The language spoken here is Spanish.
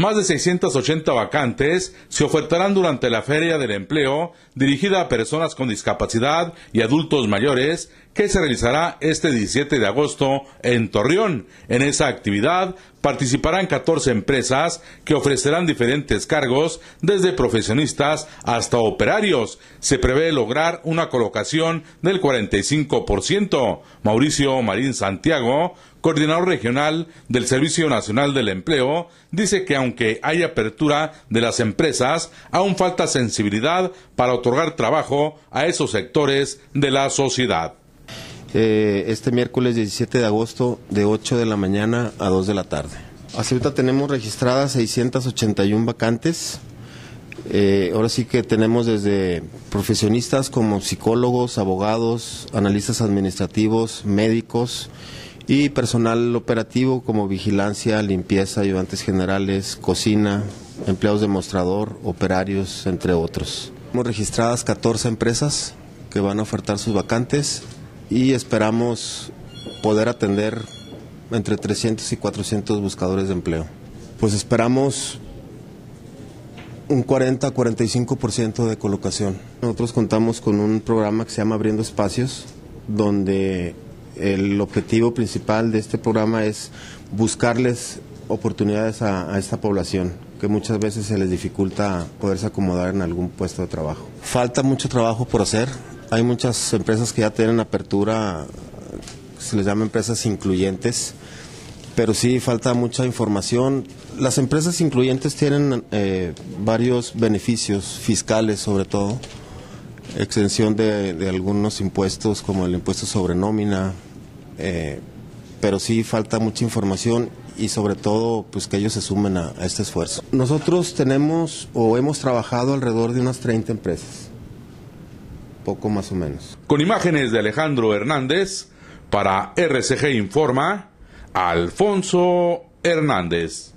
Más de 680 vacantes se ofertarán durante la Feria del Empleo dirigida a personas con discapacidad y adultos mayores que se realizará este 17 de agosto en Torreón. En esa actividad participarán 14 empresas que ofrecerán diferentes cargos, desde profesionistas hasta operarios. Se prevé lograr una colocación del 45%. Mauricio Marín Santiago, coordinador regional del Servicio Nacional del Empleo, dice que aunque hay apertura de las empresas, aún falta sensibilidad para otorgar trabajo a esos sectores de la sociedad. Eh, este miércoles 17 de agosto de 8 de la mañana a 2 de la tarde. Hasta ahorita tenemos registradas 681 vacantes. Eh, ahora sí que tenemos desde profesionistas como psicólogos, abogados, analistas administrativos, médicos y personal operativo como vigilancia, limpieza, ayudantes generales, cocina, empleados de mostrador, operarios, entre otros. Hemos registradas 14 empresas que van a ofertar sus vacantes y esperamos poder atender entre 300 y 400 buscadores de empleo. Pues esperamos un 40-45% de colocación. Nosotros contamos con un programa que se llama Abriendo Espacios, donde el objetivo principal de este programa es buscarles oportunidades a, a, esta población, que muchas veces se les dificulta poderse acomodar en algún puesto de trabajo. Falta mucho trabajo por hacer, hay muchas empresas que ya tienen apertura, se les llama empresas incluyentes, pero sí falta mucha información. Las empresas incluyentes tienen eh, varios beneficios fiscales, sobre todo, exención de, algunos impuestos como el impuesto sobre nómina, eh, pero sí falta mucha información y sobre todo pues que ellos se sumen a, a este esfuerzo. Nosotros tenemos o hemos trabajado alrededor de unas 30 empresas poco más o menos. Con imágenes de Alejandro Hernández, para RCG Informa, Alfonso Hernández.